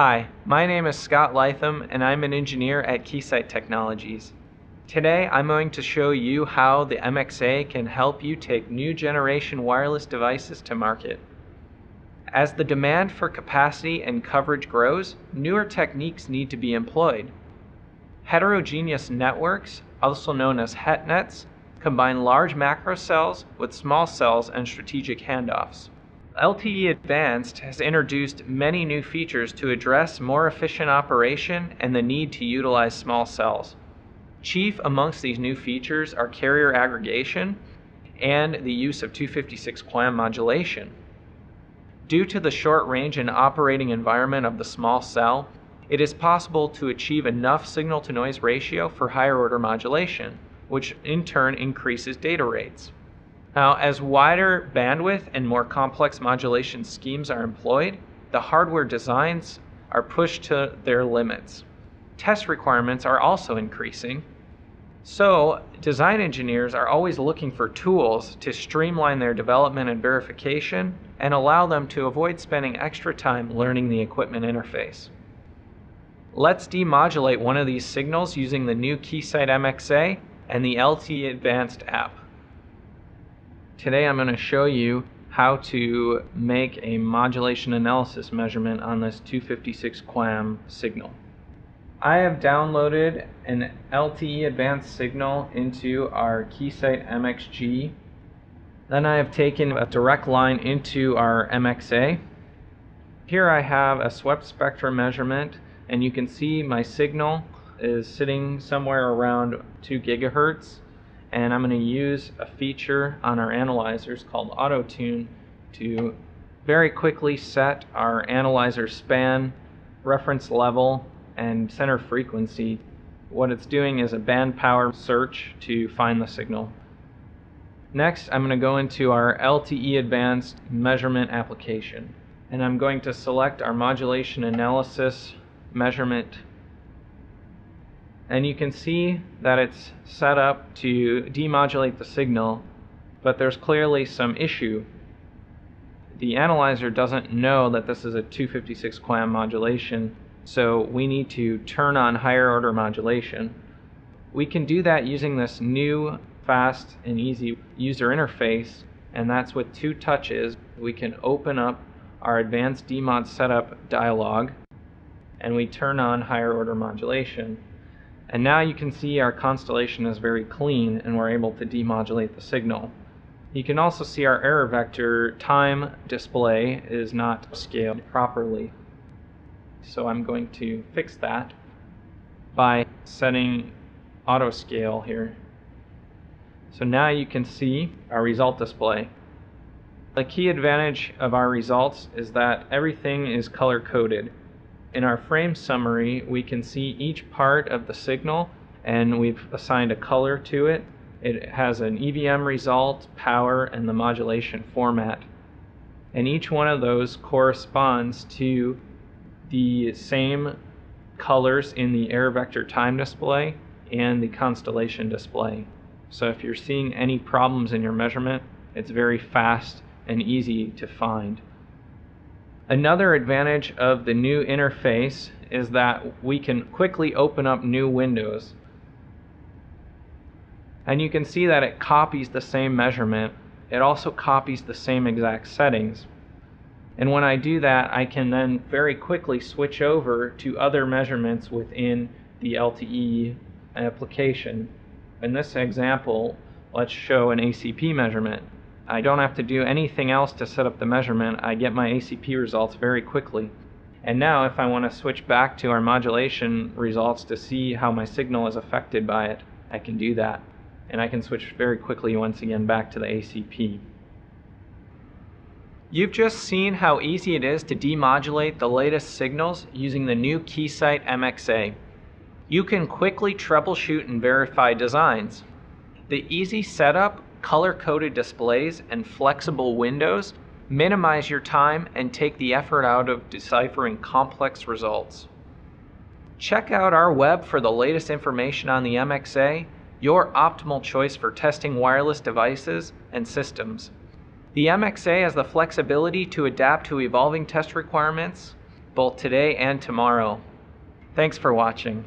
Hi, my name is Scott Lytham and I'm an engineer at Keysight Technologies. Today I'm going to show you how the MXA can help you take new generation wireless devices to market. As the demand for capacity and coverage grows, newer techniques need to be employed. Heterogeneous networks, also known as HETNets, combine large macro cells with small cells and strategic handoffs. LTE Advanced has introduced many new features to address more efficient operation and the need to utilize small cells. Chief amongst these new features are carrier aggregation and the use of 256 QAM modulation. Due to the short range and operating environment of the small cell, it is possible to achieve enough signal to noise ratio for higher order modulation, which in turn increases data rates. Now, as wider bandwidth and more complex modulation schemes are employed, the hardware designs are pushed to their limits. Test requirements are also increasing. So, design engineers are always looking for tools to streamline their development and verification and allow them to avoid spending extra time learning the equipment interface. Let's demodulate one of these signals using the new Keysight MXA and the LT Advanced app. Today I'm going to show you how to make a modulation analysis measurement on this 256 QAM signal. I have downloaded an LTE advanced signal into our Keysight MXG. Then I have taken a direct line into our MXA. Here I have a swept spectrum measurement and you can see my signal is sitting somewhere around 2 gigahertz and I'm going to use a feature on our analyzers called Auto Tune to very quickly set our analyzer span, reference level, and center frequency. What it's doing is a band power search to find the signal. Next, I'm going to go into our LTE Advanced measurement application, and I'm going to select our modulation analysis measurement and you can see that it's set up to demodulate the signal, but there's clearly some issue. The analyzer doesn't know that this is a 256 QAM modulation, so we need to turn on higher order modulation. We can do that using this new, fast, and easy user interface, and that's with two touches. We can open up our advanced demod setup dialog, and we turn on higher order modulation. And now you can see our constellation is very clean and we're able to demodulate the signal. You can also see our error vector time display is not scaled properly. So I'm going to fix that by setting auto scale here. So now you can see our result display. The key advantage of our results is that everything is color coded. In our frame summary, we can see each part of the signal and we've assigned a color to it. It has an EVM result, power, and the modulation format. And each one of those corresponds to the same colors in the error vector time display and the constellation display. So if you're seeing any problems in your measurement, it's very fast and easy to find. Another advantage of the new interface is that we can quickly open up new windows. And you can see that it copies the same measurement. It also copies the same exact settings. And when I do that, I can then very quickly switch over to other measurements within the LTE application. In this example, let's show an ACP measurement. I don't have to do anything else to set up the measurement. I get my ACP results very quickly. And now if I want to switch back to our modulation results to see how my signal is affected by it, I can do that. And I can switch very quickly once again back to the ACP. You've just seen how easy it is to demodulate the latest signals using the new Keysight MXA. You can quickly troubleshoot and verify designs. The easy setup color-coded displays, and flexible windows minimize your time and take the effort out of deciphering complex results. Check out our web for the latest information on the MXA, your optimal choice for testing wireless devices and systems. The MXA has the flexibility to adapt to evolving test requirements, both today and tomorrow. Thanks for watching.